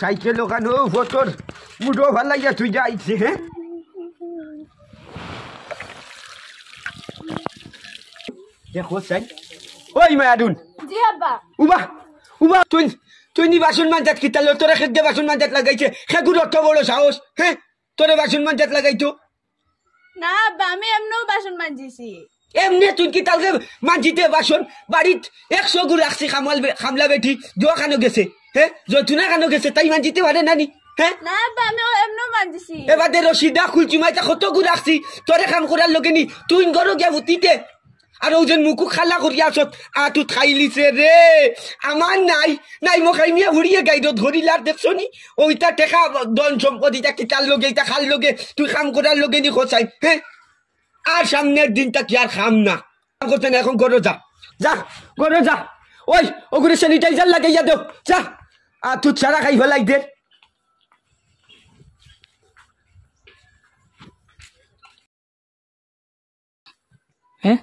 Cycle ওখানে ফটোর মুঠো ভালো লাগিয়া তুই যাইছে হ্যাঁ? দেখো সাই। ওই আব্বা। উবা উবা তুই তুই নি বাসন মাঞ্জাত কিতাল তোরে খেতে বাসন মাঞ্জাত লাগাইছে। খেগুর অত বড় সাহস হ্যাঁ? তোরে বাসন মাঞ্জাত লাগাইতো। না আব্বা আমি এমনিও বাসন মাঞ্জিছি এমনি তুই কি কালকে মানজিতে বাসন বাড়িত একশো গুড় রাখছি খামাল খামলা বেটি জোয়া খানো গেছে? হ্যাঁ জতুনা খানো গেছে? তাই মানজিতে পারে নানি হ্যাঁ এবার দে রশিদা খুলছি মাইতা কত গুড় রাখছি তোরে কাম করার লোকে নি তুই গরো গিয়া ভুতিতে আর ওজন মুকু খালা করিয়া আসত আ তুই খাইলিছে রে। আমার নাই নাই মো খাই মিয়া উড়িয়ে গাইড ধরিলার দেখছ নি? ওইটা টেকা দন সম্পত্তিটা কিতার লোকে এটা খাল লোকে তুই কাম করার লোকে নি খোঁচাই হ্যাঁ আর সামনের দিনটা কি আর খাম না? কাম করতে না এখন করো যা। যা করো যা। ওই ওগুলো স্যানিটাইজার লাগাইয়া দেও যা। আর তুই ছাড়া খাই ফেলাই দে। হ্যাঁ?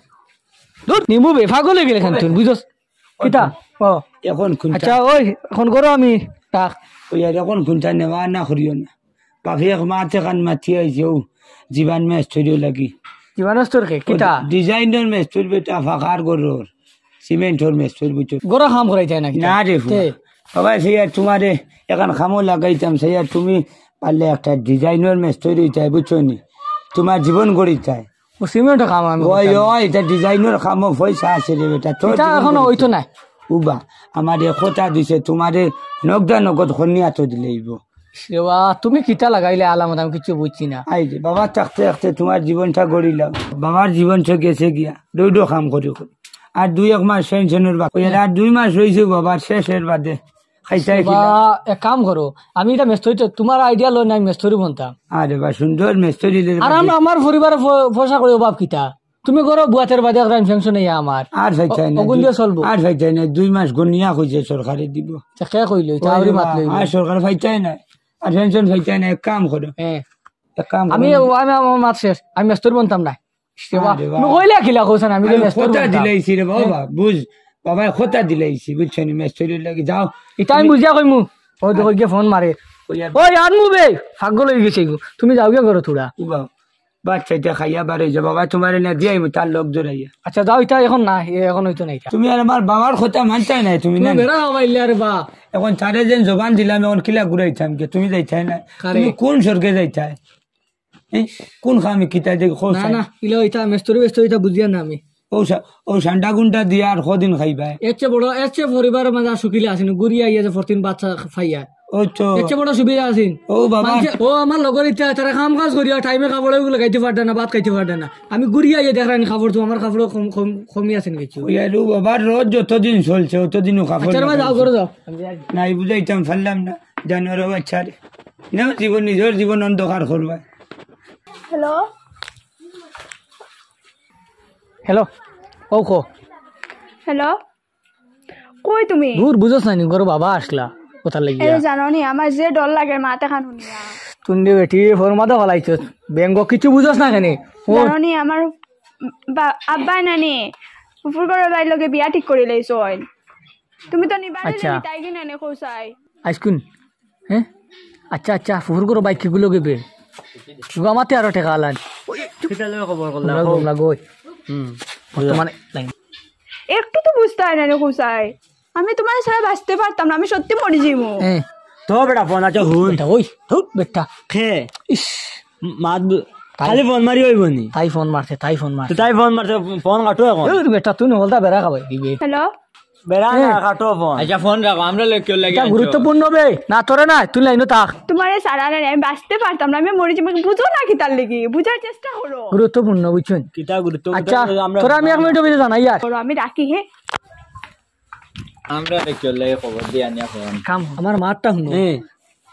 দূর নিমু বে পাগল গেলে খান তুই বুঝছ কিতা? ও এখন আচ্ছা ওই এখন করো আমি তাক ওই আর এখন খুঁজা নেওয়া না করিও না। বাপে এক মাতে কান মাতি আইছে ও। জীবান মেস থরিও লাগি। জীবানস্তর কে? কিতা? ডিজাইনের মেস থর বেটা ফাঁকার গরর সিমেন্টর মেস থর বুঝছ? গড়া কাম করাই যায় না কিতা? না রে তে, বাবা সেই আর তোমারে এখন খামো লাগাইতাম সেই আর তুমি পারলে একটা ডিজাইনের মেস তৈরি চাই বুঝছ নি? তোমার জীবন গড়ি চাই ও সিমেন্ট কাম আমি ওই। ওই এটা ডিজাইনের খামো পয়সা আছে রে বেটা তোর এখনও গড়ি হইতো নাই? উবা আমার কথা দিছে তোমারে নগদা নগদ খনিয়া তো দিলেইব তুমি কিতা লাগাইলে আলামত আমি কিছু বুঝছি না। আই যে বাবা থাকতে থাকতে তোমার জীবনটা গড়িলাম বাবার জীবনটা গেছে গিয়া দৌড়ো কাম করি করি আর দুই এক মাস পেনশনের বাকি আর দুই মাস রয়েছে বাবার শেষের বাদে। এক কাম করো আমি এটা মেস্তরি তোমার আইডিয়া লই নাই মেস্তরি বনতাম আরে বা সুন্দর মেস্তরি আর আমরা আমার পরিবারে প- পয়সা করে অভাব কিতা। তুমি করো বুয়াতের বাদে একটা ইনফেকশন আমার আর ফাইতাই না চলবো। আর দুই মাস গনিয়া খুঁজে সরকারে দিব। কে কইলো চাউরি মাত লইব আর সরকার না আর না এক কাম করো। হ্যাঁ এক কাম আমি আমার মাছ শেষ। আমি মেস্তরি বনতাম না। কিলা আমি দিলাইছি রে বাবা বুঝ। বাবা খোতা দিলাইছি বুঝছ নি? মেস্তরি লাগি যাও। এটা আমি বুঝিয়া কইমু। ও দেখো গিয়ে ফোন মারে। ওই আনমু বে। ভাগ্য লই গেছে তুমি যাও গিয়া করো থোড়া। উবা বাচ্চাটা খাইয়া বারে যে বাবা তোমার এনে দিয়াই তার লোক জোরাইয়া আচ্ছা যাও ইটা এখন না এ এখন হইতো না ইটা তুমি আর আমার বাবার কথা মানতাই নাই তুমি না বেড়া হবাইলে আরে বা এখন তারে যেন জবান দিলাম এখন কিলা ঘুরাইতাম কে তুমি যাইতাই না। তুমি কোন স্বর্গে যাইতাই? কোন খামি কিতা যে না না ইলা ইটা মেস্তরি মেস্তরি ইটা বুঝিয়া না আমি। ও সান্ডা গুন্ডা দিয়া আর কদিন খাইবাই? এর চেয়ে বড় এর চেয়ে পরিবারের মাঝে সুখিলে আসেন। গুড়িয়া ইয়ে যে ফরতিন বাচ্চা চেয়ে বড় সুবিধা আছেন ও বাবা। মানছে- ও আমার লগর ইচ্ছা তারা কাম কাজ টাইমে কাপড় ওগুলো খাইতে পারবে না ভাত খাইতে না। আমি গুড়িয়া দেখানি কাপড় তো আমার কাপড় কম কম কমই আছেন কিছু ওই আর ও বাবার রোজ যতদিন চলছে অতদিনও কাপড় আচ্ছা যাও। করে যাও। নাই বুঝাইতাম না। জানোয়ার বাচ্চা রে না জীবন নিজের জীবন অন্ধকার করবা হ্যালো হ্যালো ও কো হ্যালো কই তুমি। দূর বুঝোস না? নি বাবা আসলা। কোথার এ লাগিয়া জানো নি আমার যে ডর লাগে মাতে খান শুনিয়া তুন্ডি বেটি ফরমাদা হলাইছ বেঙ্গ কিছু বুঝোস না কেনে? ও জানো নি আমার বা- আব্বাই নানি ফুফুর ঘরের বাড়ির লগে বিয়া ঠিক করে লাইছ তুমি তো নিবারে আচ্ছা। জানি তাই কি নানি কৌসাই আইসকুন হ্যাঁ আচ্ছা আচ্ছা ফুফুর করো বাইক গুলো গেবে? আমাতে আরো টেকা আলান লাগো বর্তমানে লাইন একটু তো বুঝতে হয় কৌসাই আমি তোমার ছাড়া বাঁচতে পারতাম না আমি সত্যি মরে যাব তো বেটা ফোন আছে হুন বেটা ওই ধুর বেটা। খে। ইস। মাত খালি ফোন মারি হইব নি। তাই ফোন মারছে তাই ফোন মারছে। তাই ফোন মারছে ফোন কাটো এখন। ওই বেটা তুই নহলতা বেড়া খাবাই। দিবে হ্যালো বেড়া না কাটো ফোন। আচ্ছা ফোন রাখো আমরা কেউ লাগে গুরুত্বপূর্ণ বে। না তোরে না তুই লাইনো থাক। তোমার সারা আমি বাঁচতে পারতাম না আমি মরে যাব বুঝো না কি তার লেগে? বুঝার চেষ্টা করো। গুরুত্বপূর্ণ বুঝছেন? কিতা গুরুত্ব আচ্ছা তোরা আমি এক মিনিট ভিতরে জানাই আর আমি রাখি হে। আমরা কেউ খবর দিয়ে আনিয়া ফোন কাম আমার মাতটা শুনো।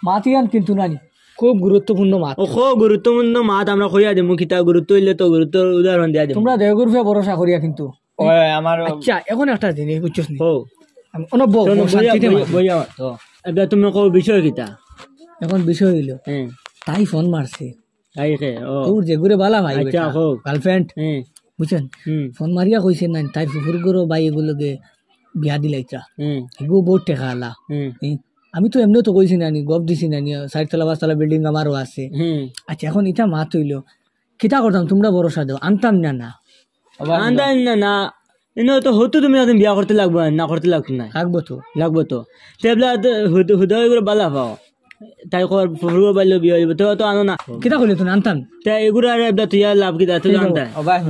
মাতিয়ান কিন্তু নানি। খুব গুরুত্বপূর্ণ মাত। ও খো গুরুত্বপূর্ণ মাত আমরা কইয়া দেবো কিতা গুরুত্ব হইলে তো গুরুত্ব উদাহরণ দিয়া দেবো তোমরা দেহগুরুফে ভরসা করিয়া কিন্তু। ওই আমার আচ্ছা এখন একটা জিনিস বুঝছস নি? ও। আমি অনব। বইয়া তো এবার তুমি কো বিষয় কিতা? এখন বিষয় হইল হ্যাঁ তাই ফোন মারছে। তাই খে ও। তোর যে ঘুরে বালা ভাই আচ্ছা, হোক। গার্লফ্রেন্ড হ্যাঁ বুঝছেন? হুম। ফোন মারিয়া কইছে না তাই ফুফুর গরো বাই এগুলোকে বিয়া দিলাইতা হুম এগু বহুত টেকা আলা। আমি তো এমনিও তো কইছি না গপ দিছি নানি চারিতলা পাঁচতলা পাঁচ তলা বিল্ডিং আমারও আছে আচ্ছা এখন এটা মাত হইল কিতা করতাম তোমরা ভরসা দাও আনতাম না না আনতাম না না এনে তো হতো তুমি এখন বিয়া করতে লাগবো না করতে লাগতো না লাগবো তো। লাগবো তো। তেবলা হুদয় করে বালা পাও। তাই কর ফুফরু বাইলো বিয়া হইব। তো তো আনো না। কিতা করলে তুমি আনতাম তা এগুলো আর এবলা তুই লাভ কি তুই জানতা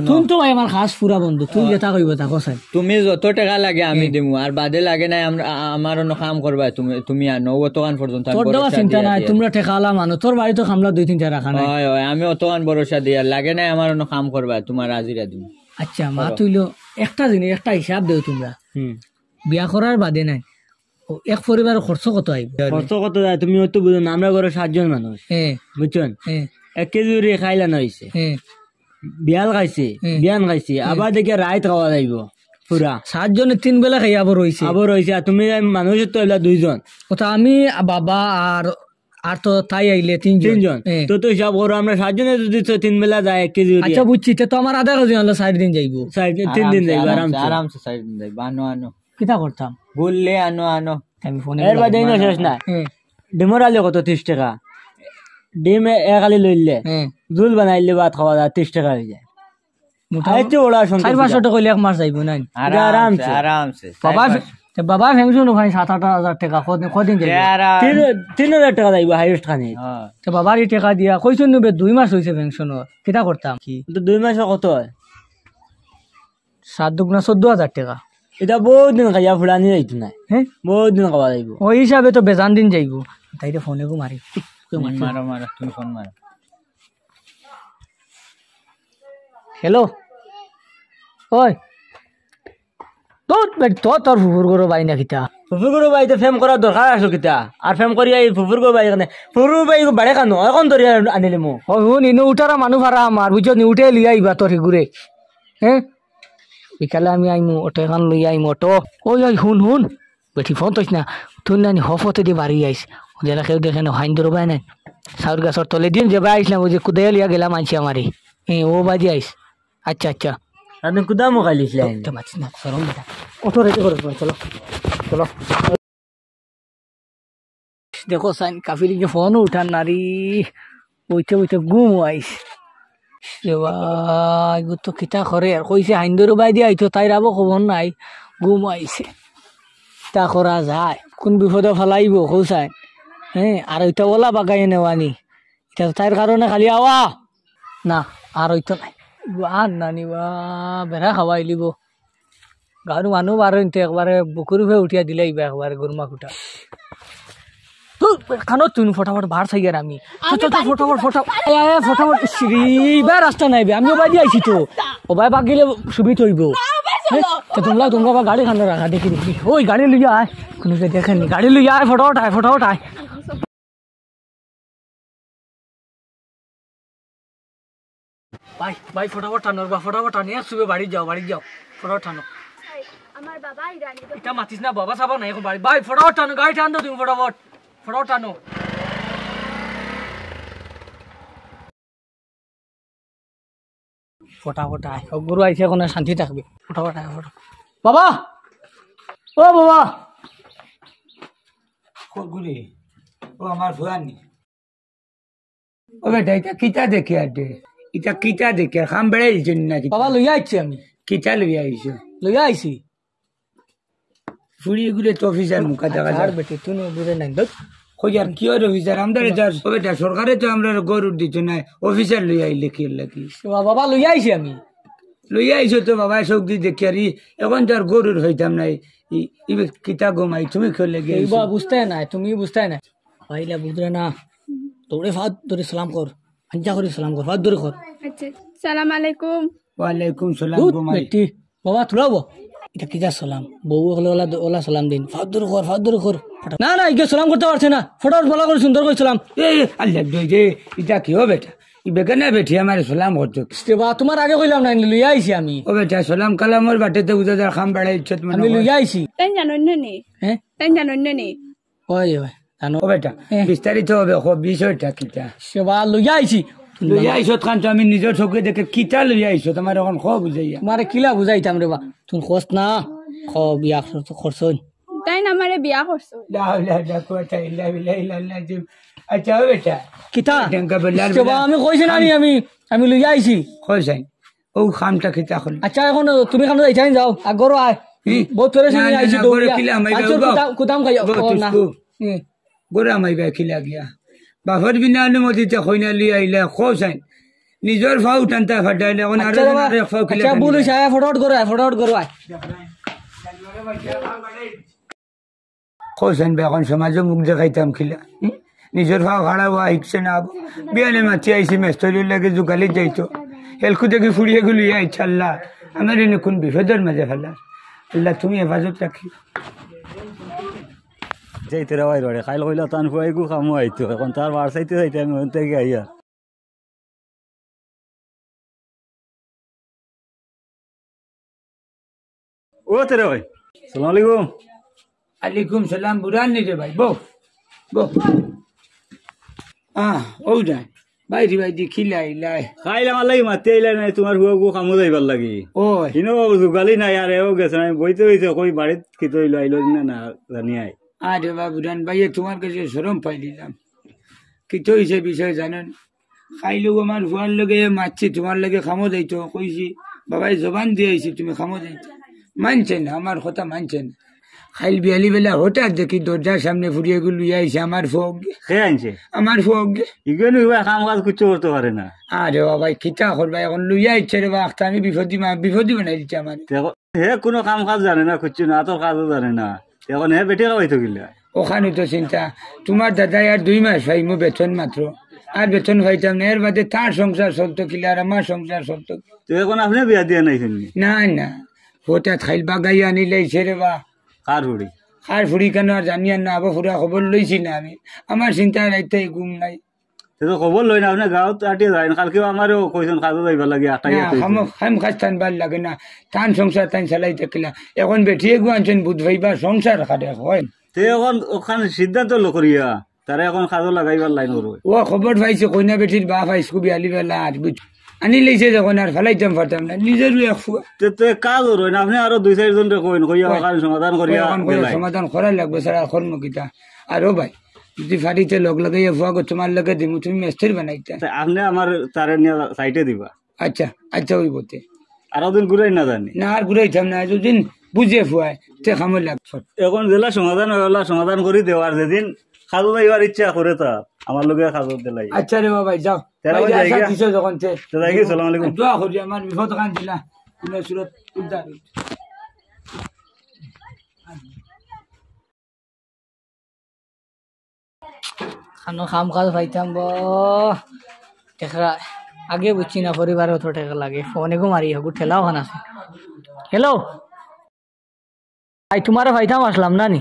তুই তো ভাই আমার খাস পুরা বন্ধু তুই যেটা কইব তা কসাই তুমি যত টাকা লাগে আমি দিমু আর বাদে লাগে নাই আমরা আমার অন্য কাম করবা তুমি তুমি আর নৌ অতকান পর্যন্ত তোর দেওয়া চিন্তা নাই দিয়া। তোমরা ঠেকালা মানুষ তোর বাড়ি তো খামলা দুই তিনটা রাখা নাই। হয় হয় আমি অতকান ভরসা দিয়া লাগে নাই আমার অন্য কাম করবা তোমার আজিরা দিম। আচ্ছা মা তুইল একটা জিনিস একটা হিসাব দেও তোমরা। বিয়া করার বাদে নাই। এক পরিবারের খরচ কত আইব? খরচ কত যায় তুমি হয়তো বুঝো না আমরা ঘরে সাতজন মানুষ। হ্যাঁ বুঝছেন? হ্যাঁ এক কেজি উড়ি খাইলা নইছে হ্যাঁ বিয়াল খাইছে? বিয়ান খাইছে? আবার দেখি রাইত খাওয়া যাইব পুরা। সাতজনে তিন বেলা খাই আবার রয়েছে আবার রয়েছে আর তুমি মানুষ তো এলা দুইজন। কথা আমি বাবা আর আর তো তাই আইলে তিনজন। তিনজন। তো তো হিসাব করো আমরা সাতজনে যদি তিন বেলা যায় এক কেজি আচ্ছা বুঝছি। তে তো আমার আধা কেজি হলো চার দিন যাইব। তিন দিন যাইব আরামসে আরামসে। সাইড যাইব। আনো আনো কিতা করতাম? বললে আনো আনো। আমি ফোনে এর বাদে ইনো শেষ না। ডিমর আলু কত ত্রিশ টাকা? ডিম এক আলি লইলে জুল বানাইলে ভাত খাওয়া যায় ত্রিশ টাকা হয়ে যায়। বাবা বাবা ফেংশন ভাই সাত আট হাজার টাকা কদিন তিন হাজার টাকা যাইব হাইয়েস্ট খানি। তো বাবার এই টাকা দিয়া কইছেন নুবে দুই মাস হয়েছে পেনশন কিতা করতাম কি তো দুই মাসে কত হয়? সাত দুগুণা চোদ্দ হাজার টাকা। এটা বহুত দিন খাইয়া ফুলানি যাইতো নাই। হ্যাঁ বহুত দিন খাওয়া যাইব ওই হিসাবে তো বেজান দিন যাইব। তাইলে ফোনে গো মারি মারো মারো তুমি ফোন মারো হ্যালো ওই তোর তো ফুফুর বাই না কিতা। ফুফুর গরু বাড়িতে ফেম করার দরকার আছে কিতা। আর ফেম করি এই ফুফুর গরু বাড়ি এখানে ফুফুর বাড়ে কানো এখন ধরে আনিলে মো ও হুন ইনো উঠারা মানুষ ভাড়া আমার বুঝছ নি উঠে লিয়ে আইবা তোর ঘুরে হ্যাঁ বিকালে আমি আইমু অটো এখন লই আইমু অটো ওই ওই শুন হুন বেঠি ফোন তোস না। তুই নানি হফতে দিয়ে বাড়ি আইস যারা কেউ দেখে না হাইন দর বাই নাই। সাউর গাছর তলে দিন যে বাই আইসলাম ওই যে কুদাই লিয়া গেলাম আনছি আমারে হ্যাঁ ও বাজি আইস আচ্ছা আচ্ছা। আপনি কুদা মো খাইলিছিলেন তো মাছিস না সরম অটো রেডি করে চলো। চলো। দেখো সাইন কাফির যে ফোন উঠান নারী বইতে বইতে গুম আইস এইবোৰতো কিতা কৰে আৰু। কৈছে সান্দৰো বাই দিয়া হয়তো তাইৰ আব খবৰ নাই। গুম আহিছে। কিতা কৰা যায়। কোন বিপদে ফেলাইব কৌ চাই। হে আৰু এতিয়া ওলা বাগাই নেৱানি এতিয়া তাইৰ কাৰণে খালি আৱা। না আৰু এইটো নাই। আনিবা বেৰা খাবা আহিলিব গাঁৱৰ মানুহ বাৰু একবাৰে বুকুৰুফে উঠিয়াই দিলে আহিবা একবাৰে গৰুমা খুটা। খানত তুন ফটাফট বাহার চাই আর আমি। চল, চল, ফটাফট এ, ফটাফট শ্রী বা রাস্তা নাই বে আমিও বাদি আইছি তো ওবাই বাক গেলে সুবিধ হইব তো তোমরা তোমরা বা গাড়ি খান রাখা দেখি দেখি। ওই গাড়ি লইয়া আয় কোনোকে দেখেননি গাড়ি লইয়া আয় ফটাফট আয় ফটাফট আয় ভাই ভাই ফটাফট টানো বা ফটাফট টানো এ, সুবে বাড়ি যাও বাড়ি যাও। ফটাফট টানো। আমার বাবা এটা মাতিস না বাবা সাবা নাই এখন বাড়ি ভাই ফটাফট টানো গাড়ি টান দাও তুমি ফটাফট। ফটাফট টানো ফটাফট আয় ও গুরু আইছে এখন শান্তি থাকবে। ফটাফট আয় ফটাফট বাবা! ও বাবা! গুলি? ও আমার ফুয়ানি ও বেটা এটা কিতা দেখে আডে এটা কিতা দেখে? খাম বেড়ে নাকি বাবা লইয়া আইছি আমি। কিতা লইয়া আইছ? লইয়া আইছি। ফুড়ি গুলে তো অফিসার মুখা দেখা যায়। বেটি তুই বুঝে নাই। কইয়ার কি আর অফিসার? আমাদের যা ও বেটা সরকারে তো আমরা গরুর দিত না অফিসার লইয়া আইলে কি লাগি? বাবা লইয়া আইছি আমি। লইয়া আইছো তো বাবা সবজি দেখি আর এখন তো আর গরুর হইতাম নাই ইবে কিতা গমাই তুমি খেলে গেছো বুঝতে নাই তুমি বুঝতে নাই। পাইলা বুঝলে না। তোরে ফাদ ধরে সালাম কর আঞ্জা করে সালাম কর ফাদ ধরে কর। আচ্ছা সালাম আলাইকুম। ওয়ালাইকুম সালাম গমাই বেটি বাবা তুলাবো এটা কি যা সালাম? বউ হলে ওলা ওলা সালাম দিন। ফাদ ধরে কর ফাদ ধরে কর না না ইকে সালাম করতে পারছে না। ফটোর বলা করে সুন্দর করে সালাম। এ আল্লাহ দই যে এটা কি ও বেটা? ই বেগানা বেটি আমার সালাম করতো? তোমার আগে কইলাম না লইয়া আইছি আমি। ও বেটা সালাম কালামর বাটেতে উদাদার খাম বেড়াই ইচ্ছত মানে আমি লইয়া আইছি। তাই জানো নি? হ্যাঁ তাই জানো নি? ওই ওই জানো। ও বেটা। বিস্তারিত হবে খো বিষয়টা কিতা সেবা লইয়া আইছি। লইয়া আইসত খান আমি নিজের চোখে দেখে কিতা লইয়া তোমার এখন খ কিলা বুঝাইতাম রে বা? তুমি খোঁজ না। খ বিয়া খরচ তাই না বিয়া করছ লা হাওলা লা কুওয়াতা ইল্লা বিল্লাহি ইল্লাল্লাহ জিম। আচ্ছা বেটা। কিতা? বা আমি কইছি না আমি আমি লইয়া আইছি। ও খামটা হল? আচ্ছা এখন তুমি খান যাইছাই যাও। আগর আয় হুম। বহুত না, না, আইছি না, আচ্ছা। কুদাম- খাই না। খিলা গিয়া বাফর বিনা অনুমতিতে খইনা লি আইলে খোসাইন নিজর ফাউ টানতা ফাটাইলে এখন আরও ফাউ খিলা আচ্ছা। ভুল হইছে আয় করো আয় ফটাফট করো খোসাইন এখন সমাজে মুখ দেখাইতাম খিলা? নিজের ফাও খাড়া হওয়া শিখছে না বিয়ালে মাতি আইসি মেস্তরির লাগে জোগালি যাইতো। হেলকু দেখি ফুড়িয়ে গুলি আইছে আল্লাহ। আমার এনে কোন বিপদের মাঝে ফেলা আল্লাহ তুমি হেফাজত রাখি যাইতে রে বাইর খাইল কইলা তান ফুয়াই গু খামু আইতো। এখন তার বার চাইতে যাইতে আমি ওন থেকে আইয়া ও তেরে ভাই সালাম আলাইকুম। আলাইকুম সালাম বুড়ান নি রে ভাই বো বো আহ ও যাই বাইরে বাইরে খিলাই লাই খাইলে আমার লাগি মাতি আইলা নাই তোমার হুয়া গু খামু যাইবার লাগি। ও ইনো জোগালি নাই আর এও গেছে আমি বইতে হইছে কই বাড়িত কি তো আইলো না না জানি আই। আরে বাবু রান ভাইয়ে তোমার কাছে সরম পাই দিলাম কি তো হয়েছে বিষয় জানেন খাইলেও আমার হুয়ার লগে মারছি তোমার লগে খামো যাইতো। কইছি বাবাই জবান দিয়ে আইছি তুমি খামো যাইতো। মানছে না আমার কথা মানছে না। খাইল বিয়ালি বেলা হঠাৎ দেখি দরজার সামনে ফুরিয়ে গুলো আইছে আমার ফোক আনছে? আমার ফোক ইবা কাম কাজ কিছু করতে পারে না। আরে বাবাই কিতা করবা? এখন লুইয়া ইচ্ছে রে বা আমি বিপদি বিপদি বানাই দিচ্ছে আমার। হে কোনো কাম কাজ জানে না কিছু না তোর কাজও জানে না। এখন হে বেটে খাওয়াইতো গিলা। ওখানে তো চিন্তা। তোমার দাদাই আর দুই মাস পাইমু বেতন মাত্র। আর বেতন পাইতাম না এর বাদে তার সংসার চলতো কিলা আর আমার সংসার চলতো। তো এখন আপনি বিয়া দিয়ে নাই শুননি না? না হঠাৎ খাইল বাগাই আনিলে ছেড়ে বা। কার হুড়ি আর ফুড়ি কেন আর জানি আর না আবার ফুরা খবর লইছি না আমি। আমার চিন্তা রাইতে ঘুম নাই। তো খবর লই না? আপনি গাঁৱত আটিয়ে যায় কালকেও আমারও কইছেন কাজও যাইবা লাগে আটাই খাম খাস টান লাগে না টান সংসার টান চালাই থাকিলা। এখন বেঠিয়ে গু আনছেন বুধ ভাইবা সংসার খাটে হয়। তে এখন ওখান সিদ্ধান্ত লকরিয়া তারা এখন কাজও লাগাইবার লাইন করবে ও খবর পাইছে কইনা বেটির বাপ আইসকু বিয়ালি বেলা আর আনি লইছে যখন আর ফেলাইতাম ফারতাম না নিজেরও এক ফুয়া তে তে কাজ রই না আপনি আরও দুই চারজন কইন কইয়া সমাধান করিয়া করে সমাধান করাই লাগবে স্যার আর কর্ম কিতা আর ভাই যদি ফাটিতে লগ লাগাইয়া গো তোমার লগে দিমু তুমি মেস্তির বানাইতা। আপনি আমার তারে নিয়ে সাইটে দিবা। আচ্ছা আচ্ছা ওই বতে আরও দিন ঘুরাই না জানি। না আর ঘুরাইতাম না যদিন বুঝে ফুয়ায় তে খামো লাগ এখন জেলা সমাধান হইলা সমাধান করি দেওয়ার যেদিন খাজো যাইবার ইচ্ছা করে তা আমার লোকে খাজো দিলাই। আচ্ছা রে বাবা যাও। তেরা যখন তে। তো যাই গিয়ে সালাম আলাইকুম। দোয়া করি আমার বিপদ কান দিলা সুরত উদ্ধার খানো খাম কাজ পাইতাম ব। আগে বুঝছি না পরিবারে অত টেকা লাগে। ফোনে গো মারি হগু, ঠেলাও খান আছে। হ্যালো আই তোমার পাইতাম আসলাম না নি?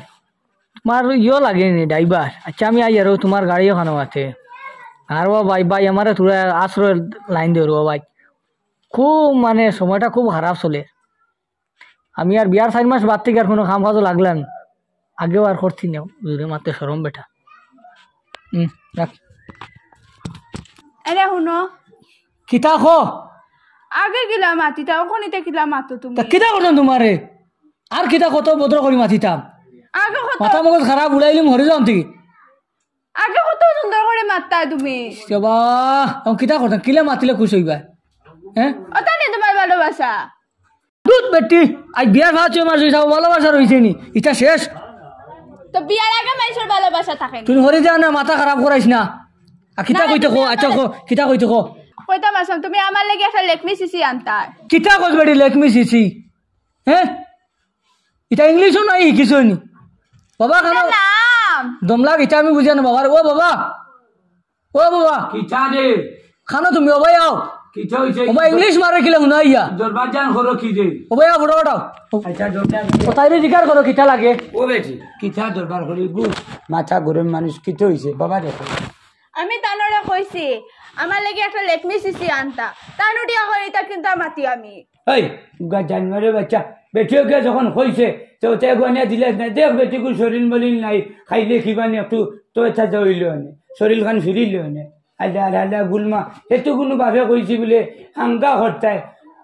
তোমার ইয়ে লাগে নি ড্রাইভার আচ্ছা আমি আই আর তোমার গাড়ি ওখানে আছে। আর ও ভাই ভাই আমার তোরা আশ্রয় লাইন দিয়ে ও ভাই। খুব মানে সময়টা খুব খারাপ চলে। আমি আর বিয়ার চার মাস বাদ থেকে আর কোনো কাম কাজও লাগলাম আগেও আর করছি না? মাত্র সরম বেটা। হুম রাখ। এরে শুনো। কিতা খো আগে গিলা মাতিতা ওখানিতে কিলা মাতো তুমি। তা কিতা তোমারে আর কিতা কত ভদ্র করি মাতিতাম আগে কত মাথা মগজ খারাপ উড়াইলিম হরে যাম তুই আগে কত সুন্দর করে মাততা তুমি? বাবা আমি কিতা করতাম কিলে মাতিলে খুশি হইবা হ্যাঁ ওটা তোমার ভালোবাসা দুধ বেটি আই বিয়ার ভাত মার হইছা ভালোবাসা রইছে নি? ইটা শেষ। তো বিয়ার আগে মানুষের ভালোবাসা থাকে। না তুমি হরে যা না মাথা খারাপ করাইস না। আর কিতা কইতে কো আচ্ছা কো কিতা কইতে কো? কইতাম আসাম তুমি আমার লাগে একটা লেখমি সিসি আনতার। কিতা কস বেটি লেখমি সিসি? হ্যাঁ ইটা ইংলিশও নাই শিকিছো নি। বাবা খানো নাম। দমলাক ইটা আমি বুঝিয়া না বাবা ও বাবা। ও বাবা। কিতা রে? খানো তুমি ও ভাই আও। কিতা হইছে ও ভাই ইংলিশ মারে কিলে শুনা ইয়া? দরবার জান করো কি আচ্ছা দরবার ও তাইরে জিকার করো লাগে? ও বেটি কিতা দরবার করি গু। মাথা গরম মানুষ কিতা হইছে বাবা দেখো। আমি তানরে কইছি আমার লাগে একটা লেখমি সিসি আনতা। তানু টিয়া করিতা কিন্তু মাতি আমি। এই গা জানুয়ারি বাচ্চা বেটিওকে যখন কইছে তো তে গনিয়া দিলে না দেখ বেটিকু শরীর বলিল নাই খাইলে কিবানি একটু তো এটা জইল নে শরীর খান ফিরিল নে আল্লাহ আল্লাহ আল্লাহ গুলমা। সেইটো কোনো ভাবে কইছি বলে হাঙ্গা হরতায়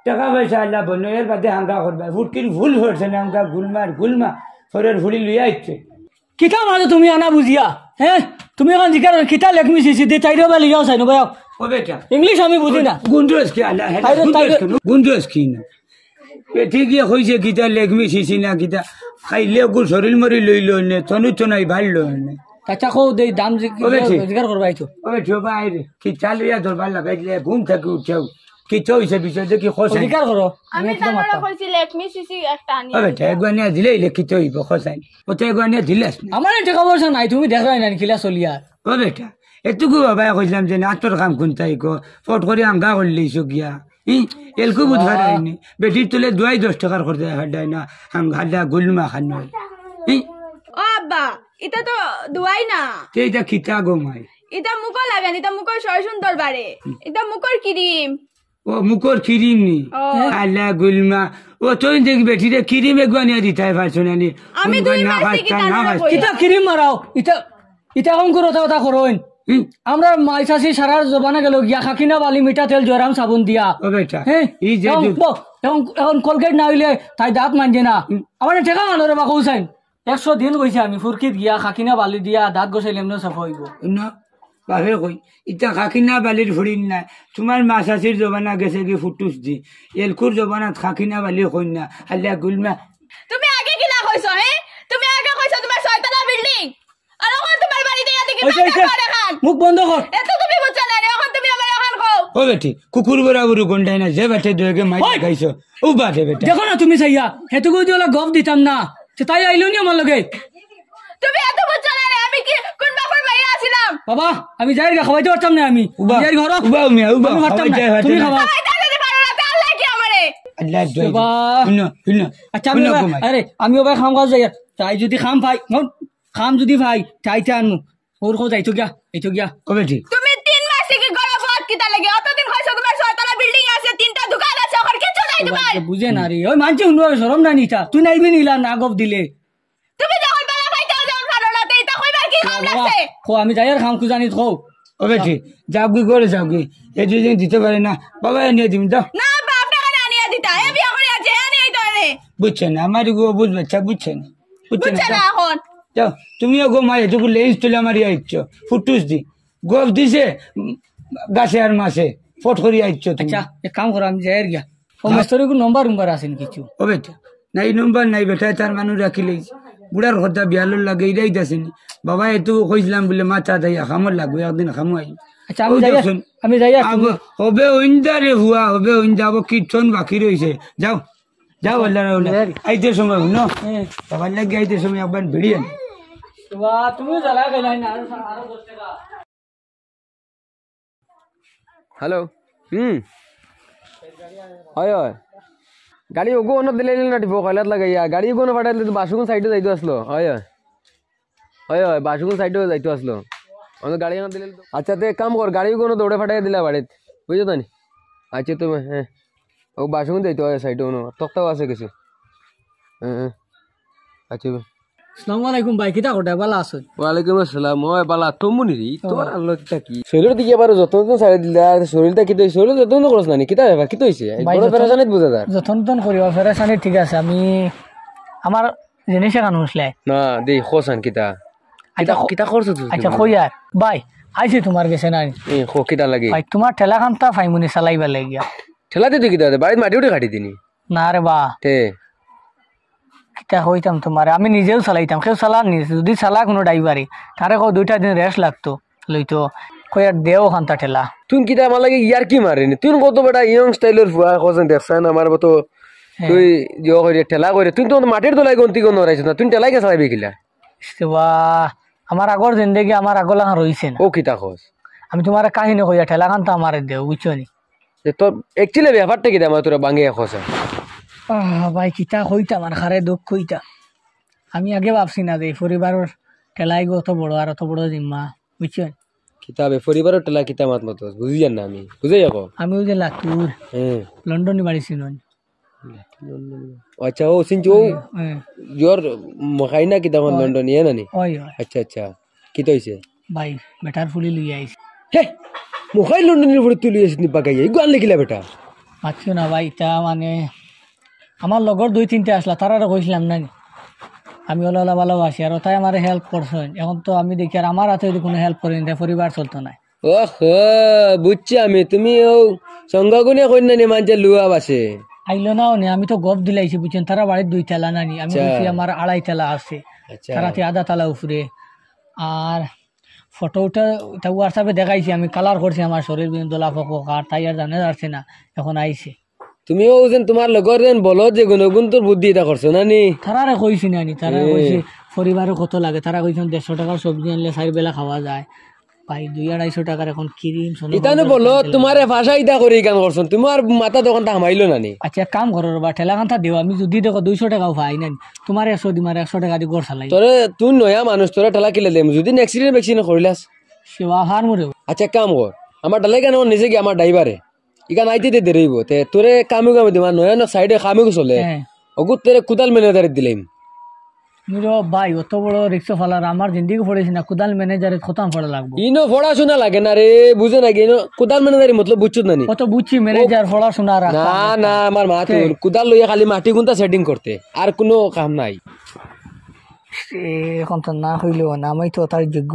টাকা পয়সা আল্লাহ বনয়ের বাদে হাঙ্গা করবা ফুটকির ভুল হরছে না হাঙ্গা গুলমার গুলমা। ঘরের ফুড়ি লইয়া আইছে কিতা মাঝে তুমি আনা বুঝিয়া হ্যাঁ তুমি এখন জিকার কিতা লেখমি সিসি দে তাইরে বা লিয়াও চাই নবাই ইংলিশ আমি বুঝি না। গুন্ডস কি আলা তাইরে- তাইরে- কি না? পেটি গিয়ে কইছে গীতা লেখমি শিশি না গীতা খাইলে গু শরীর মরি লইল নে তনু তো নাই ভালো নে? কাচ্চা কো দে দাম। জিকার করবা আইছো ওবে ঠোবা আইরে কি চালিয়া ধরবার লাগাইলে ঘুম থেকে উঠাও। কি চইছে বিষয় দেখি খসাই জিকার করো। আমি আমি কিতা তার মারতাম কইছি লেখমি সিসি একটা আনি। ওবে ঠেগুয়ানিয়া দিলে লিখি চইব খসাই ও দিলেস না আমার টাকা পয়সা নাই তুমি দেখাই না খিলা চলিয়া ও বেটা এটুকু বাবা কইলাম যে নাটর কাম কোনটাই গো ফট করে আঙ্গা করলেইছো গিয়া। এলকু বুধবার আইনি বেটির তুলে দুয়াই দশ টাকার করতে হাড্ডাই না আম হাড্ডা গুলমা খান ও আব্বা। এটা তো দুয়াই না। এইটা খিতা গো মাই? এটা মুখো লাগেন এটা মুখর সয় সুন্দর বাড়ে এটা মুখর ক্রিম ও মুখর খিরিম নি? ও। আল্লাহ গুলমা। ও তুই দেখি বেটিরে খিরিম এগুয়ানিয়া দিতাই পারছ না নি? আমি দুই মাস থেকে না খাস্তা। ক্রিম মারাও ইটা ইটা এখন করো কথা করোন আমরা মাইসাসি সারা জবানা গেল গিয়া খাকিনা বালি মিঠা তেল জয়রাম সাবুন দিয়া। ও বেটা। হ্যাঁ এখন কলগেট না হইলে তাই দাঁত মানছে না। আমার ঠেকা মানো রে বাকু চাইন একশো দিন গৈছে আমি ফুরকিত গিয়া খাকিনা বালি দিয়া দাঁত গছাইলে এমনি সাফা হইব না বাপে কই ইটা খাকিনা বালির ফুড়িন না তোমার মাসাসির জবানা গেছে কি ফুটুস দি। এলকুর জবানাত খাকিনা বালি কই না আল্লাহ গুলমা তুমি আগে কি না কইছো হে? তুমি আগে কইছো তোমার ছয়তলা বিল্ডিং। আর এখন তোমার বাড়িতে হইছে। বাড়ি মুখ বন্ধ কর এত তুমি বুঝছ না রে, এখন তুমি আমার এখন কও। ও বেটি কুকুর বরাবর গন্ডাই না যে বেটে দুয়েকে মাই ওই! খাইছো। ও বাটে বেটা। দেখো না তুমি চাইয়া হেতুকু দিয়ে ওলা গপ দিতাম না। সে তাই আইলো নি আমার লগে? তুমি এত বুঝছ না রে, আমি কি কোন বাপের ভাইয়া আছিলাম? বাবা আমি যাই গা খাওয়াইতে পারতাম না আমি। যাই ঘর উবা মিয়া উবা আমি তুমি খাওয়া আচ্ছা ওবাই-। আরে ওবাই খাম যাই তাই যদি খাম হন, খাম যদি ভাই চাইতে আনমু। ওর কো যাইতো গিয়া এইতো গিয়া। তুমি তিন মাস থেকে গড়া কিতা লাগে অতদিন কইছো তোমার ছয়তলা বিল্ডিং আছে তিনটা দোকান আছে ওখানে কিছু নাই তোমার বুঝে না রে ওই মানছে শুনব সরম না নিতা তুই নাইবি নিলা না গপ দিলে? তুমি যখন বেলা পাইতাও যখন পারো না তো এটা কইবার কি কাম লাগছে খো আমি যাই আর খাম ও বেটি যাও কি করে যাও কি এই দুদিন দিতে পারে না। বাবা এনে দিম দাও না বাপ টাকা না আনিয়া দিতা। এ বিয়া করে আছে এ নিয়ে তো এনে বুঝছে না আমার গো বুঝ বাচ্চা বুঝছে না। বুঝছে বুঝছে না এখন। যাও তুমিও গো মাই এটুকু লেন্স তুলে মারি আইছ ফুটুস দি। গোপ দিছে গাছে আর মাসে ফট করি আইছ আচ্ছা এক কাম করো আমি যাই আর গিয়া। নম্বর উম্বার কিছু ও বেটা নাই নম্বর নাই বেটা তার মানুষ রাখি লইছে বুড়ার কথা বিয়ালোর লাগে এটাই বাবা এটু কইছিলাম বলে মাথা খামর লাগবে একদিন খামো আই আচ্ছা আমি যাই আর- আমি যাই হবে ওইন্দা রে হুয়া হবে ওইন্দা আবার কীর্তন বাকি রয়েছে যাও যাও আল্লাহ আইতে সময় হ্যাঁ। বাবার লাগে আইতে সময় একবার ভিড়িয়ে জ্বালা গেলাই না হ্যালো হুম হয় হয়। গাড়ি ওগো অন্য দিলে না টিপো কয়লাত লাগাইয়া গাড়ি ওগো পাঠাইলে তো বাসুগুন সাইডে যাইতো আসলো হয় হয়। হয় হয় বাসুগুন সাইডে যাইতো আসলো অন্য গাড়ি না দিলে আচ্ছা তো কাম কর গাড়ি কোনো দৌড়ে ফাটাই দিলা বাড়িত বুঝছ তো নি? আচ্ছা তুমি হ্যাঁ ও বাসুগুন যাইতো, হয় সাইডে কোনো তক্তাও আছে কিছু। হ্যাঁ আচ্ছা আসসালামু আলাইকুম ভাই কিতা কোটা ভালো আছেন ওয়ালাইকুম আসসালাম। মই বালা তমুনি রে তোর আলোকটা কি? শরীর দিকে এবার যতন তো সাইড দিলা শরীরটা কি তৈছে শরীর যতন করছ না কিতা ব্যাপার কি তৈছে বড় যতন- বুঝা তার যতন তন করিবা ফেরাসানি ঠিক আছে। আমি আমার জিনিস এখানে উঠলে না দেই খোসান কিতা। কিতা আচ্ছা, কিতা করছ তুই আচ্ছা কই আর ভাই আইছি তোমার গেছে না এ খো কিতা লাগে? ভাই তোমার ঠেলা খানটা ফাইমুনি চালাইবা লাগিয়া ঠেলা দিতে কিতা দে? বাড়িত মাটি উঠে কাটি দিনি? না রে বা। তে। কিতা হইতাম তোমার। আমি নিজেও চালাইতাম। কেউ চালা নি। যদি চালা কোনো ড্রাইভারে তারে কো দুইটা দিন রেস্ট লাগতো। লইতো। কই আর দেও খানটা ঠেলা। তুই কিতা আমার লাগে ইয়ার কি মারেনি তুই কত বেটা ইয়ং স্টাইলের ফুয়া খোসান দেখছান। আমার মতো তুই জিও করে ঠেলা করে তুই তো মাটির তোলাই গন্তি নরাইছ না? তুই ঠেলাই কে চালাবি কিলা? আমার আগর জিন্দগি আমার আগলা রইছে না। ও কিতা খোস আমি তোমার কাহিনী কইয়া ঠেলা খানটা আমার দেও বুঝছ নি? যে তোর একচুয়ালি ব্যাপারটা কিতা আমার তোরা বাঙ্গে আহ, ভাই কিতা কইতাম আর খারে দুঃখ কইতাম আমি আগে ভাবছি না যে পরিবারের ঠেলাই গো অত বড় আর অত বড় জিম্মা বুঝছ কিতাবে পরিবারের টেলা কিতা মাত মতো বুঝি জান না আমি? বুঝে যাব? আমি ওই যে লাতুর লন্ডনে বাড়ি ছিল আচ্ছা ও সিনচি ও জোর মখাই না কিতা আমার লন্ডন ইয়ে ওই ওই আচ্ছা আচ্ছা। কি তো হইছে ভাই বেটার ফুলি লই আইছি হে মখাই লন্ডনের উপরে তুলি আসিনি বাগাই এই গান লিখিলা বেটা? মাতছো না ভাই তা মানে আমার লগর দুই তিনটা আসলা তারা কইছিলাম না। আমি ওলা ওলা ভালোবাসি আর তাই আমার হেল্প করছেন এখন তো আমি দেখি আর আমার হাতে যদি কোনো হেল্প করেন তাই পরিবার চলতো না ওহ বুঝছি আমি। তুমি ও সঙ্গগুনে কন্যা নি মানছে লুয়া বাসে আইলো না নি? আমি তো গপ দিলাইছি বুঝছেন তারা বাড়ির দুই তালা নানি আমি বলছি আমার আড়াই তালা আছে। আচ্ছা। তারাতে আধা তালা উপরে আর ফটোটা ওটা হোয়াটসঅ্যাপে দেখাইছি আমি কালার করছি আমার শরীর দোলা ফকক আর তাই আর জানে যাচ্ছে না এখন আইছে তুমিও যেন তোমার লগর যেন বলো যে গুণগুণ তোর বুদ্ধি এটা করছ না নি? তারারে কইছি নানি তারা কইছে পরিবারে কত লাগে? তারা কইছেন দেড়শো টাকার সবজি আনলে চার বেলা খাওয়া যায়। ভাই দুই আড়াইশো টাকার এখন ক্রিম ইতানো বলো তোমারে ভাষা ইটা করে গান করছ তোমার মাথা দোকানটা হামাইলো না নি? আচ্ছা কাম করো বা ঠেলা খান্থা দিও আমি যদি দেখো দুইশো টাকাও পাই নাই তোমার একশো দিম আর একশো টাকা দি গড় চালাই। তোরে তুই নয়া মানুষ তোরা ঠেলা কিলে দেম যদি এক্সিডেন্ট ভ্যাকসিন করিলাস সেবা হার মরে আচ্ছা কাম কর আমার ডালাই কেন নিজে কি আমার ড্রাইভারে ইকান আইতে দে দেরিব তে তোরে কামে কামে দিমা নয়া ন সাইডে কামে চলে হ্যাঁ। অগুত তোরে কুদাল ম্যানেজারে দিলাম। নিরো ভাই অত বড় রিক্সা ফালার আমার জিন্দিগি পড়েছি না কুদাল ম্যানেজারে খতম পড়া লাগবো। ইনো পড়াশোনা লাগে না রে বুঝে না কি কুদাল ম্যানেজারি মতলব বুঝছ না নি? কত বুঝছি ম্যানেজার পড়াশোনা রাখ না না আমার মা তুল কুদাল লইয়া খালি মাটি গুন্তা সেটিং করতে আর কোনো কাম নাই। এখন তো না হইলেও না আমি তো তার যোগ্য।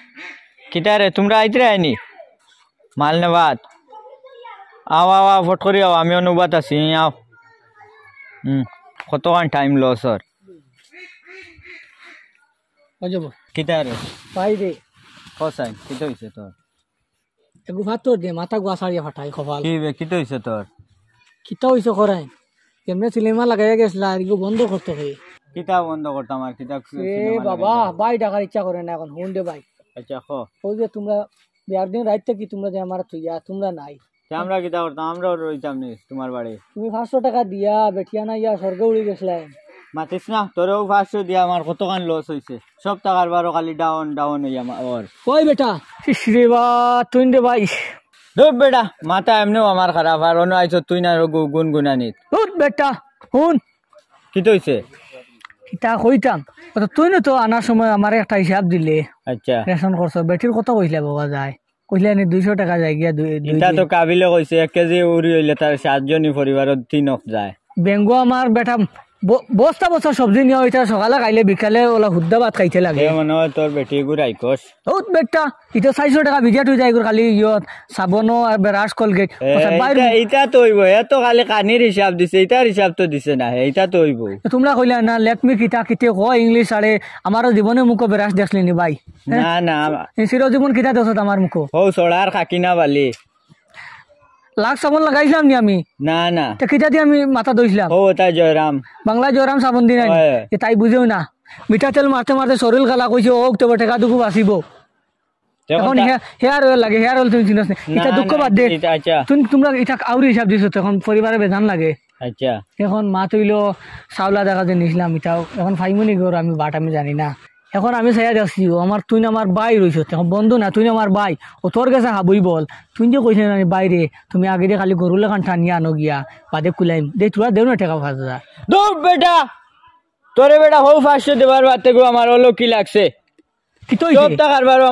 কিটা রে তোমরা আইতরে আইনি? মাল নেওয়াত আও আও আও ফট করি আও আমি অনুবাদ আছি আও। হুম কতক্ষণ টাইম লসর ও যাব। কিটা রে পাই দে। কসাই কিটা হইছে তোর এগু ভাত তোর দে মাথা গুয়া সারিয়া ফাটাই কপাল। কি বে কিটা হইছে তোর কিতা হইছে করাই কেমনে সিনেমা লাগাইয়া গেছিল আর বন্ধ করতে হয় কিতা বন্ধ করতাম আর এ বাবা বাই ডাকার ইচ্ছা করে না এখন হুন দে ভাই আচ্ছা খ যে তোমরা তোমরা যে আমার থইয়া তোমরা নাই? আমরা কিতা করতাম আমরাও রইতাম নি তোমার বাড়ি। তুমি পাঁচশো টাকা দিয়া না ইয়া স্বর্গে উড়ি গেছিলাই মাতিস না তোরেও পাঁচশো দিয়া আমার কতখান লস হয়েছে সব টাকার বারো খালি ডাউন ডাউন হই আমার ওই বেটা? রে বা তুই দে ভাই। ধর বেটা মাথা এমনিও আমার খারাপ আর অন্য আইছো তুই না গুন গুনানিত বেটা হুন কি কিতা কইতাম তুই না তো আনার সময় আমার একটা হিসাব দিলে। আচ্ছা। রেশন খরচ বেটির কথা কইলে বাবা যায়? কইলে নি দুইশো টাকা যায় গিয়া ইটা তো কাবিলে কৈছে এক কেজি উৰি হইলে তাৰ সাতজনী পৰিবাৰত তিনক যায়। বেঙ্গু আমার বেটা বস্তা বস্তা সবজি নিয়ে ওইটা সকালে খাইলে বিকালে ওলা হুদ্দা ভাত খাইতে লাগে। মনে হয় তোৰ বেটি গুড়াই কছ উঠ বেটা ইটা চাৰিশ টাকা ভিজাত হৈ যায় খালি ইয়ত চাবোনো আৰু ব্ৰাছ কলগেট ইটা তো হইব এতো খালি কানিৰ হিচাপ দিছে ইটাৰ হিচাপটো দিছে নাহে ইটা তো হইব। তোমরা কইলা না লেটমি কিতা কিতে কয় ইংলিশ আরে আমার জীবনে মুখো ব্রাশ দেখলি নি ভাই না না চির জীবন কিতা দেখত আমার মুখো হৌ চৰাৰ খাকিনা বালি। লাখ সাবন লাগাইছিলাম নি আমি? না না। কিতা দিয়ে আমি মাথা ধুইছিলাম? হৌ এটা জয়ৰাম। বাংলা জয়রাম সাবন দিন হয়। তাই বুঝেও না। মিঠা তেল মারতে মারতে শরীর খালা কইছে ওক তো টেকা দুকু বাঁচিব এখন হেয়ার অয়েল লাগে হেয়ার অয়েল তুমি চিনস না এটা দুঃখ বাদ দে। আচ্ছা। তুমি তোমরা এটা আউরি হিসাব দিছো তখন পরিবারে বেজান লাগে। আচ্ছা। এখন মা তৈল চাউলা দেখা যে নিছিলাম এটাও এখন ফাইমনি গর আমি বাট আমি জানি না। এখন আমি চাইয়া দেখছি আমার তুই না আমার বাই রইছ এখন বন্ধু না তুই আমার বাই ও তোর কাছে হাবই বল। তুই যে কইছে না বাইরে তুমি আগে দিয়ে খালি গরুলে খান টানিয়া আনো গিয়া বাদে কুলাইম। দে তোরা দেও না টেকা পাঁচ হাজার দৌড় বেটা তোরে বেটা হৌ পাঁচশো দেবার বাদ থেকে আমার হলো কি লাগছে? কি তো সব টাকার বারো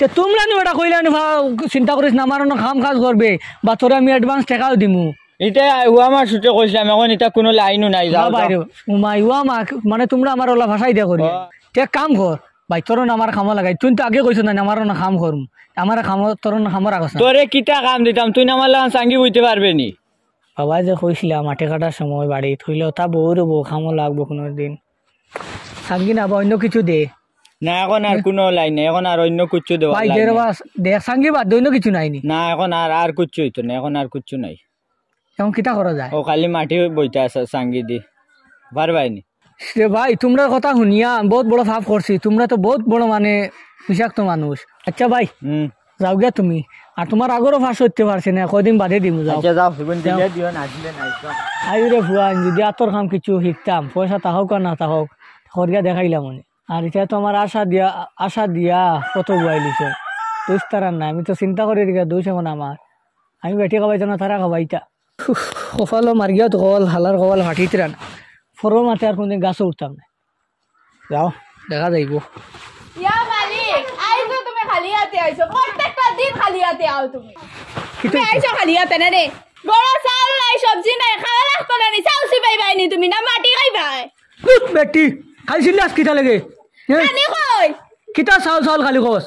তে তোমরা নি ওটা কইলা নি ভাও, চিন্তা করিস না আমার খাম কাজ করবে বা তোরা আমি অ্যাডভান্স টাকাও দিমু। এটা আমার ছুটে কইছিলাম এখন এটা কোনো লাইনও নাই যাও যাও। বাইরে উমাই উয়া মা মানে তোমরা আমার ওলা ভাষাই দিয়া করি তে কাম কর ভাই তোর না আমার খামো লাগাই তুই তো আগে কইছ না আমার না খাম করম আমার খাম তোর না খামো রাখছ না তোরে কিটা কাম দিতাম তুই আমার লাগান সাঙ্গি বুঝতে পারবে নি? বাবা যে কইছিলাম মাঠে কাটার সময় বাড়ি থইলেও তা বউ রবো খামো লাগবো কোনো দিন। সাঙ্গি না বা অন্য কিছু দে। না এখন আর কোনো লাইন নাই এখন আর অন্য কুচ্ছু দেওয়া ভাই লাই দে নাই। রবা দে সাঙ্গি বাদ অন্য কিছু নাইনি না? এখন আর আর কুচ্ছু হইতো না এখন আর কুচ্ছু নাই। এখন কিতা করা যায়। ও খালি মাটি বইতে আছে সাঙ্গি দি। পারবাই নি? ভাই তোমরা কথা শুনিয়া বহুত বড় ভাব করছি। তোমরা তো বহুত বড় মানে বিষাক্ত মানুষ। আচ্ছা ভাই যাও গিয়া তুমি। আর তোমার আগরও ফাঁস হইতে পারছে না কদিন বাদে যাও। আচ্ছা যাও না আই রে ভুয়া যদি আতর কাম কিছু শিখতাম। পয়সা তাহক আর না তাহক খরিয়া দেখাইলাম মনে আর এটা তো আমার আশা দিয়া আশা দিয়া কত বুয়াই লিছে। দোষ তারা নাই আমি তো চিন্তা করি দিকে দোষ এমন আমার। আমি বেটি খাবাইতো না তারা খাবাইতা। কপালও মারিয়া তো কপাল হালার কপাল ফাটিতে না ফরর মাঠে আর কোনদিন গাছও উঠতাম না? যাও দেখা যাইব ইয়া মালিক আইছো তুমি খালি হাতে আইছো প্রত্যেকটা দিন খালি হাতে আও তুমি। তুমি আইছো খালি হাতে না রে বড় চাউল নাই সবজি নাই খাওয়া লাগতো না নি? চাউল চিপাই পাইনি তুমি? না মাটি খাইবাই উঠ, বেটি খাইছিলি আজ কিতা লাগে হে? খালি কই? কিতা চাউল চাউল খালি কস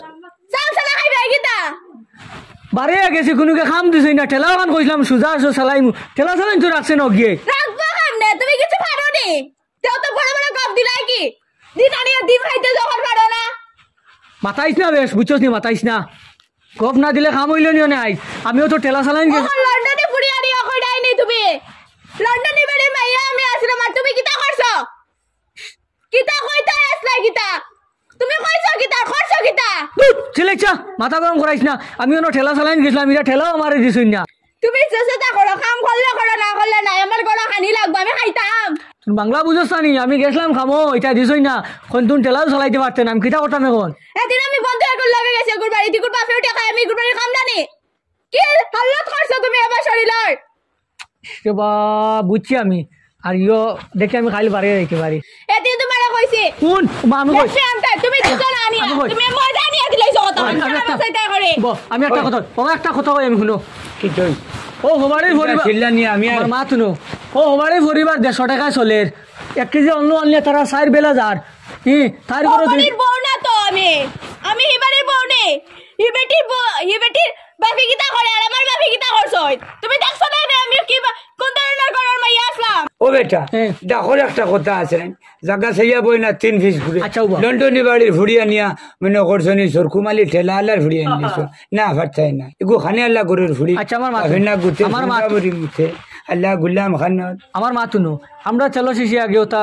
চাউল চালা খাইবাই কিতা বারে গেছি কোনোকে খাম দিছে না ঠেলা কইছিলাম সুজা চালাই ঠেলা চালাই তো রাখছে ন গিয়ে? তেও তো বড় বড় গপ দিলাই কি? দিন আনিয়া দিন খাইতে যখন পারো না। মাতাইস না বেশ বুঝছস নি মাতাইস না। গপ না দিলে খাম হইল নিও নাই আমিও তো ঠেলা গেছি লন্ডনে ফুরি নি তুমি? লন্ডনে বাড়ি মাইয়া আমি আসলাম আর তুমি কিতা করছ কিতা কইতা আসলা কিতা? তুমি কইছো কিতা করছ কিতা? সিলেকশা মাথা গরম করাইস না। আমিও না ঠেলা চালাই গেছিলাম এটা ঠেলাও মারি দিছই না। তুমি চেষ্টা করো কাম করলে করো না করলে না আমার গলা খানি লাগবে আমি খাইতাম বাংলা বুঝছ নি আমি গেছিলাম খামো এটা দিছই না। কোন তুই ঠেলাও চলাইতে পারতেন আমি কিতা করতাম এখন? এদিন আমি বন্ধু এখন লগে গেছি গুর বাড়ি দিগুর বাপেও টাকা আমি গুর বাড়ি খাম জানি কি? হাল্লত করছ তুমি এবার শরীরের বা বুঝছি আমি। আর ইয়ো দেখে আমি খাইলে বাড়িয়ে যাইতে পারি এদিন তোমার কইছি কোন আমি কই তুমি আনিয়া আমি কই। তুমি মজা নিয়ে দিলাইছো কত আমি- আমি একটা- সাইতা করে ব, আমি একটা কথা ও একটা কথা কই আমি শুনো। কি তুই ও হবারে পরিবার চিল্লা নিয়ে আমি আর মা তুনো ও হবারে পরিবার দেড়শো টাকা চলের। এক কেজি অন্য আনলে তারা সাইর বেলা যার। ই তার করে বউ না তো আমি। আমি হিবারির বউ নে। হিবেটির হিবেটির বাপি কিতা করে আর আমার বাপি কিতা করছ তুমি দেখছ না আমি কি কোন ধরনের ঘরের মাইয়া আসলাম ও বেটা। দেখো একটা কথা আছে। জাগা সাইয়া বই না তিন পিস ঘুরে আচ্ছা। লন্ডনী বাড়ির ফুড়িয়া নিয়া মনে করছ নি সরকুমালি ঠেলা ফুড়িয়া নিয়েছো না ফাটাই না এগু খানে আল্লাহ গরুর ফুড়ি আচ্ছা, আমার মা- না গুতে আমার মা- মুখে আল্লাহ গুলাম খান আমার মা তুনো আমরা তেল শিশি আগে ওটা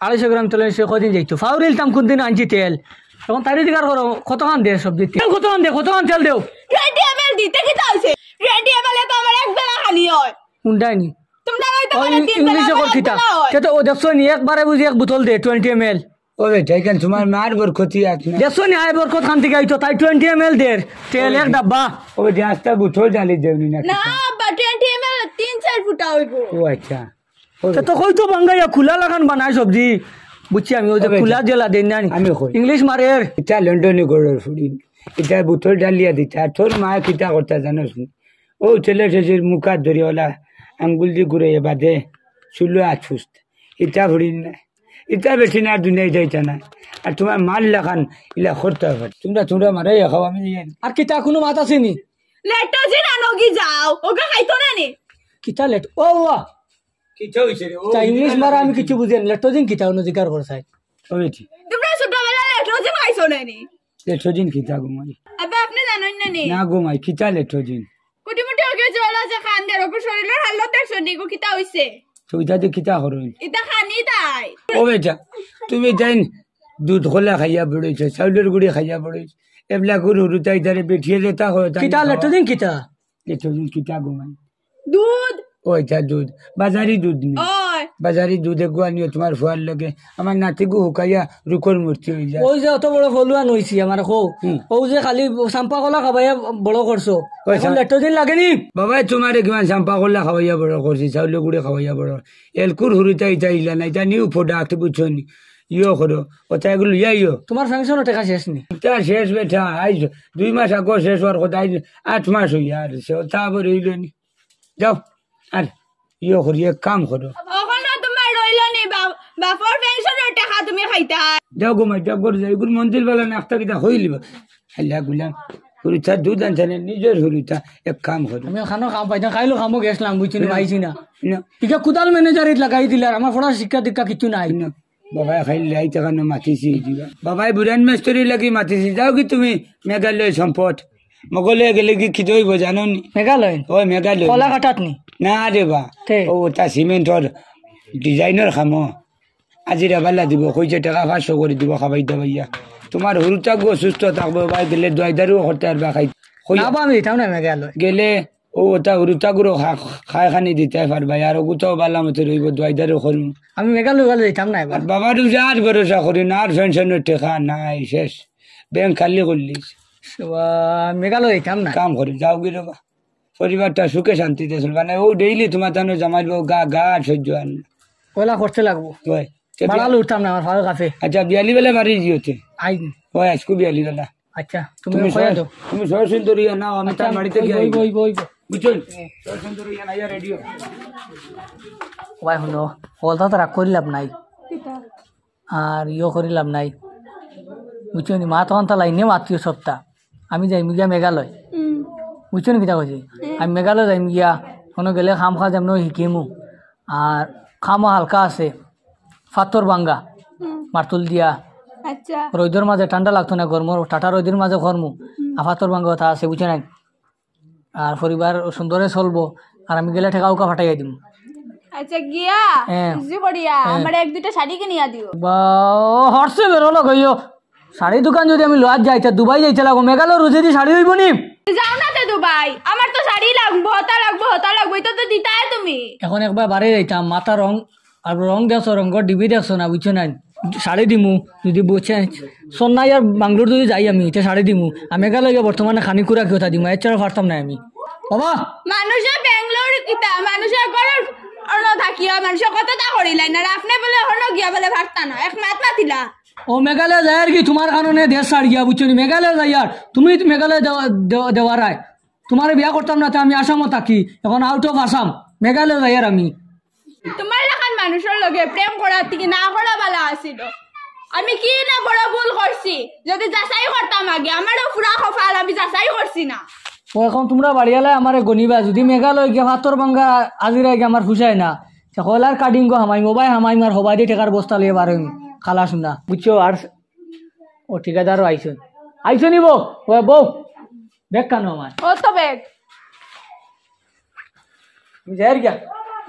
আড়াইশো গ্রাম তেল সে কদিন যাইতো। ফাউরিল তাম কোন দিন আনছি তেল? এখন তারি দিকার করো কতখান দে সবজি তেল? কতখান দে? কতখান তেল দেও? দিতে কিতা হইছে রেডি এমএল তো আমার এক বেলা খালি হয়। বলে বেলা ইংলিশে কর কিতা বেলা সেটা ও দেখছ নি একবারে বুঝি এক বোতল দে টোয়েন্টি এম এল ও বেটা এখানে তোমার মার বর ক্ষতি আছে দেখছ নি আয় বরকত খান থেকে আইতো তাই টোয়েন্টি এম এল দের। তেল এক ডাব্বা। ও বেটা আস্তা বুথল ডালি দেবনি না না বা 20 এমএল তিন চার ফুটা হইব। ও আচ্ছা। তো কই তো বাঙ্গাইয়া খোলা লাগান বানায় সবজি। বুঝছি আমি ওই যে খোলা জেলা দেন না আমি ইংলিশ মারের। এটা লন্ডনে এটা বুথল ডালিয়া দিতে আর তোর মা কিতা করতে জানোস ও ছেলে শেষের মুখা ধরিওলা আঙ্গুল দিয়ে ঘুরে বাদে চুলো আছুস্ত ইটা ফুড়ি না ইটা বেশি না দুনিয়ায় যাইতা না। আর তোমার মাল লাখান ইলা করতে হবে তোমরা তোমরা মারাই খাও আমি। আর কিতা কোনো মাত আছে নি? লেটো যে না নগি যাও ওকে খাইতো না নি? কিতা লেট ও ওয়া কিতা হইছে রে? ও ইংলিশ মারা আমি কিছু বুঝেন লেট্টোজিন কিতা অন্য জিকার করছাই তোমরা ছোটবেলা লেটো না নি? লেট্রোজিন কিতা ঘুমাই আবে আপনি জানেন না নি না ঘুমাই কিতা লেট্রোজিন কুটি মুটি ওকে চলা যে খান দে ওকে শরীরের হালত দেখছ নি গো কিতা হইছে তো ইটাতে কিতা করো ইতা খানি তাই ও বেটা তুমি যাইন দুধ খোলা খাইয়া পড়েছ চাউলের গুড়ি খাইয়া পড়েছ এবলা গরু রুতাই তারে বেঠিয়ে যেতা হয় কিতা লেট্টোজিন কিতা লেট্রোজিন কিতা ঘুমাই দুধ ও এটা দুধ বাজারি দুধ নেই ওই বাজারি দুধ এগু আনিও তোমার ফুয়ার লগে। আমার নাতিগু হুকাইয়া রুকর মূর্তি হয়ে যায়। ওই যে অত বড় ফলুয়ান হইছি আমার কো। ও যে খালি চাম্পা কলা খাবাইয়া বড় করছ এখন লেট্টোজিন লাগেনি বাবাই তোমারে কিমান চাম্পা করলা খাওয়াইয়া বড় করছি চাউলের গুড়ি খাওয়াইয়া বড়। এলকুর হুরুতা ইটা ইলা না ইটা নিউ প্রোডাক্ট বুঝছ নি। ইয়ে করো ওটা এগুলো ইয়া ইয়ো। তোমার ফ্যাংশনও টেকা শেষ নি? তা শেষ বেটা আইজ দুই মাস আগে শেষ হওয়ার কথা আইজ আট মাস হইয়া আর সে তা আবার হইল নি। যাও আর ইয়ে করি এক কাম করো ওখানে তোমার রইল নি বা- বাপর পেনশনের টাকা তুমি খাইতা। যাও ঘুমাই যাও করে যাও এগুলো মন্দির বেলা নাস্তা কিতা হইলিব হাল্লা গুলাম হরিতা দুধ আনছে না নিজের হরিতা এক কাম করো আমি খানো কাম পাইতাম খাইলো কামও গেছিলাম বুঝছি না পাইছি না। না। ইকা কুদাল ম্যানেজারিত লাগাই দিলার আমার পড়ার শিক্ষা দীক্ষা কিছু নাই। না বাবাই খাইলে আইতে কারণে মাতিছি দিবা বাবাই বুড়ান মেস্তরি লাগি মাতিছি যাও কি তুমি মেঘালয় সম্পদ। মগলে গেলে কি খিতে হইব জানো নি? মেঘালয়? ওই মেঘালয়। কলা কাটাত নি? না রে বা। তে? ও তা সিমেন্টর ডিজাইনের খাম আজিরা বালা দিব কইছে টাকা পাঁচশো করে দিব খাবাই দাবাইয়া তোমার হরু থাকব সুস্থ থাকব বা গেলে দোয়াই দারু করতে খাই না বা মেঘালয় গেলে ও ওটা রুটা গুলো খায় খানি দিতে পারবা আর ওগুতাও বালা মতো রইব দোয়াইদারও করব আমি মেঘালয় গেলে যাইতাম না আর বাবারও যার ভরসা করি না আর পেনশনের টেকা নাই শেষ। ব্যাংক খালি করলিস মেঘালয় যাইতাম না কাম করে যাও গিয়ে রবা পরিবারটা সুখে শান্তিতে চলবা। না ও ডেইলি তোমার তানো জামাই গা গা আর সহ্য আর না। কয়লা করতে লাগবো। বাড়ালে উঠতাম না আমার ভালো কাছে। আচ্ছা বিয়ালি বেলা বাড়ি জিওতে আই ওই আজকে বিয়ালি বেলা। আচ্ছা তুমি কয়া দাও। তুমি সর সুন্দরী নাও আমি তার বাড়িতে গিয়ে ওই ওই ওই বুঝছেন সর সুন্দরী না রেডিও ওয়াই শুনো হলতা তো রাগ করি লাভ নাই। আর ইয়ে করি লাভ নাই। বুঝছ নি? মা তখন তা লাইনে মাতিও সপ্তাহ আমি যাই গিয়া মেঘালয়। বুঝছ নি কিতা কৈছি আমি মেঘালয় যাইম গিয়া কোনো গেলে খাম খা যাম নয় শিকিমো। আর খামো হালকা আছে। ফাতর বাঙ্গা। মার্তুল দিয়া। আচ্ছা। রোদের মাঝে ঠান্ডা লাগতো না গরমর টাটা রোদের মাঝে গরমু আফাতর ভাঙ্গ কথা আছে বুঝে নাই? আর পরিবার সুন্দরে চলবো আর আমি গেলে ঠেকা উকা ফাটাইয়া দিম। আচ্ছা গিয়া হ্যাঁ। ইজি আমার এক দুইটা শাড়ি কিনিয়া দিও। বা হরসে বেরোলো গইও শাড়ি দোকান যদি আমি লোয়ার যাইতে দুবাই যাইতে লাগো মেঘালয় রুজি দি শাড়ি হইব নি? যাও না তো দুবাই আমার তো শাড়ি লাগবো হতা লাগবো হতা লাগবো এটা তো দিতাই তুমি। এখন একবার বাড়ি যাইতাম মাথা রং আর রং দেখছ রঙর ডিবি দেখছ না বুঝছ না শাড়ি দিমু যদি বুঝছে। সন্ন্যাই আর বাংলোর যদি যাই আমি এটা শাড়ি দিমু। আমি গিয়ে বর্তমানে খানি কুড়া কি কথা দিমু এর ছাড়া পারতাম না আমি। বাবা! মানুষে বেঙ্গলোর কিতা ঘরের অন্য করিলাই না? আর আপনি বলে অন্য গিয়া বলে ভারতা না এক মাত মাতিলা ও মেঘালয় যায় আর কি? তোমার কারণে দেশ ছাড় গিয়া বুঝছ মেঘালয় যাই আর তুমি মেঘালয় দেওয়া- দেওয়া- দেওয়ার তোমার বিয়া করতাম না তো আমি আসামও থাকি এখন আউট অফ আসাম মেঘালয় যাই আর আমি। তোমার লাখান মানুষের লগে প্রেম করার থেকে না করা বালা আছিল। আমি কি না বড় ভুল করছি যদি যাচাই করতাম আগে আমারও ফুরা কপাল আমি যাচাই করছি না। ও এখন তোমরা বাড়িয়ালে আমার গনিবা যদি মেঘালয় গিয়া ভাতর ভাঙ্গা আজিরা গিয়ে আমার ফুসাই না কয়লার কাটিং গো হামাই মোবাইল হামাই মার হবাই দিয়ে টেকার বস্তা লিয়ে বার খালা শুনা বুঝছ আর ও ঠিকাদারও আইসন আইসো নিব ও বউ দেখ কেন আমার ও তো গিয়া।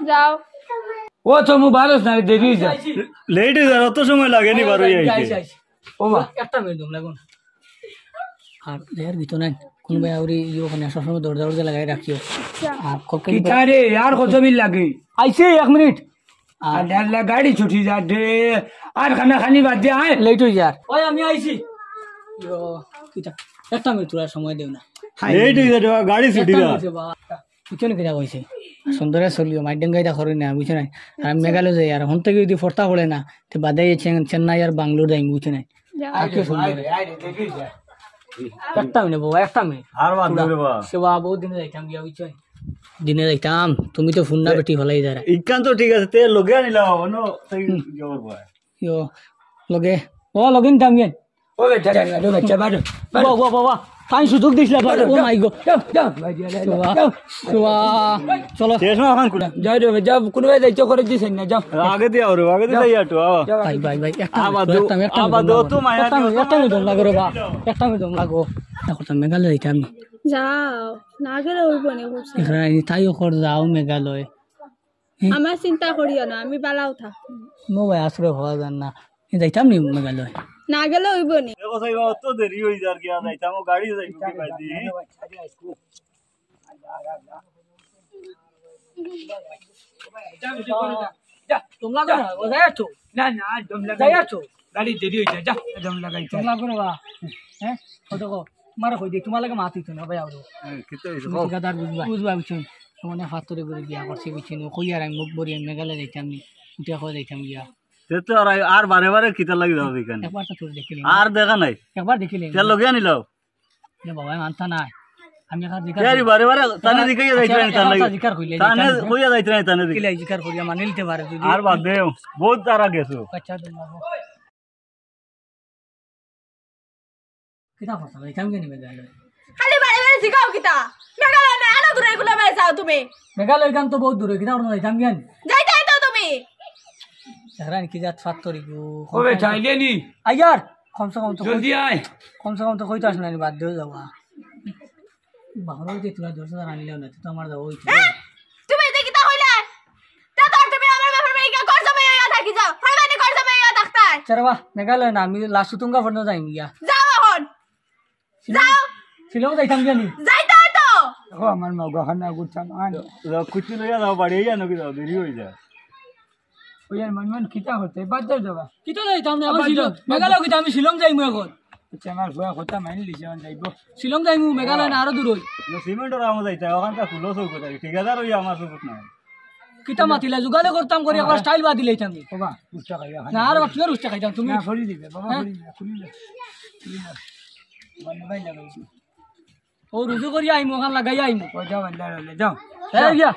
যাও। ও তো মু ভালো না দেরি হয়ে যায়। লেট হয়ে যায় অত সময় লাগেনি বারো আইসি, আইতে আইসি। ও মা একটা মিনিট দম লাগুন আর দেয়ার ভিতর নাই। কোনোবাই আউরি ইয়ে ওখানে সবসময় দরজা দরজা লাগাই রাখিও। আর কলকালি কিতারে আর কত মিল লাগে? আইসে এক মিনিট। আর আর ডাল্লা গাড়ি ছুটি যা দে। আর খানা খানি বাদ দে আয়। লেট হয়ে যার ওই আমি আইছি। ইয়ো, কিতা একটা মিনিট তোরা সময় দেও না। লেট হয়ে যায় গাড়ি ছুটি না কিনা কইছে সুন্দরে চলিও মাইডেঙ্গাই দা করি না বুঝছ না আর মেঘালয় যাই আর হন থেকে যদি ফর্তা পড়ে না তো বাদে চেন্নাই আর বাংলোর যাই বুঝছ না আর কি সুন্দর। একটা মিনিট বাবা একটা মিনিট। দেবে। বহুত দিনে যাইতাম গিয়া বুঝছ দিনে যাইতাম তুমি তো ফোন না বেটি হলাই যারা। ইকান তো ঠিক আছে তে লগে আনিলাম অন্য তাই ইয়ো লগে। ও লগিন দাম ও বেটা রে বেটা বাড়ো বাবা বাবা বাবা তাই সুযোগ দিছিল ও মাই গো যাও যাও ভাই দিয়া যাও সুবা চলো। শেষ না এখন কুড়া যাও রে যাও কোনো ভাই দায়িত্ব করে দিছেন না যাও। আগে দিয়ে আরও আগে দিয়ে যাই আটো ভাই ভাই ভাই একটা আবার দো- একটা মিনিট, একটা আবার মিনিট, দো একটা তো মায়া একটা মিনিট, দিও, একটা মিনিট দম লাগো রে বা একটা মিনিট দম লাগো। দেখো তো মেঘালয় যাইতাম যাও। না গেলে এখানে তাই যাও মেঘালয়। আমার চিন্তা করিও না আমি বালাও থাক। ভাই আসলে হওয়া যান না। যাইতাম নি মেঘালয়? না গেলে হইব নি। দেখো সাইব অত দেরি হই যার গিয়া যাইতাম গাড়ি যাইব কি যাই আছো না না দম লাগাই আছো গাড়ি দেরি হয়ে যায় যা দম লাগাই দম লাগো বা হ্যাঁ ও দেখো তোমার কই দিয়ে তোমার লাগে মাতি তো না ভাই আউরো কিতে হইছে তুমি ঠিকাদার বুঝবা। বুঝবা বুঝছেন তোমার হাতরে করে বিয়া করছে বুঝছেন কই আর আমি মুখ বরি আমি মেঘালয় যাইতাম নি উঠে কই যাইতাম গিয়া। তে তো আর আর বারে বারে কিতা লাগি যাও এখানে একবার তো তোর দেখিলি আর দেখা নাই। একবার দেখিলি তে লগে আনিলাও যে বাবা মানতা নাই। আমি একা জিকার ইয়ারি বারে বারে তানে দিকে যাইতে নাই তানে আচ্ছা, জিকার কইলে তানে কইয়া যাইতে নাই তানে দিকে কিলাই জিকার করিয়া মানে নিতে পারে যদি। আর বাদ দেও বহুত তারা গেছো। কিতা কেন মেঘালয় খালি বাড়ি বাড়ি শিখাও কিতা মেঘালয় না আলো দূরে এগুলো বাড়ি যাও তুমি। মেঘালয় গান তো বহুত দূরে কিতা যাইতাম তো হেরান কি যাত ফাত্তরি গো ও বেটা আইলে নি আইয়ার কমসে কম তো জলদি আয় কমসে কম তো কইতো আসলে না বাদ দিও যাওয়া বাহর যে তোরা দশ হাজার আনিলেও না তো আমার যাব হইতো তুমি যে কিতা হইলে তা তো তুমি আমার ব্যাপার মেয়ে কা করছ মেয়ে ইয়া থাকি যাও ফাইবানি করছ মেয়ে ইয়া থাকতা চারে বাহ মেঘালয় না আমি লাস্ট তুঙ্গা পর্যন্ত যাইম গিয়া যাও এখন যাও শিলং যাইতাম জানি যাইতে তো দেখো আমার মগখানা গুছাম আন কুচি লইয়া যাও বাড়ি জানো কি যাও দেরি হয়ে যায় ওই আর মন মন খিতা হতে বাদ দাও যাবা কিতো যাইতাম না আমার শিলং মেঘালয় কিতা আমি শিলং যাইমু এখন আচ্ছা আমার ভুয়া কথা মানি লিছে আমার যাইব। শিলং যাইমু মেঘালয় না আরো দূর হই সিমেন্টের আমার যাইতে ওখানকার ফুলো চৌক যাই ঠিকাদার হইয়া আমার চৌকত নাই। কিতা মাতিলা যোগাযোগ করতাম করি একবার স্টাইল বাদি লইতাম বাবা বুঝতে খাইয়া না আর কিয় রুস্তা খাইতাম তুমি না ফরি দিবে বাবা ফরি দিবে খুলি না খুলি না বন্ধ ভাই লাগাইছি ও রুজু করি আইমু ওখান লাগাই আইমু যাও যাও। হ্যাঁ গিয়া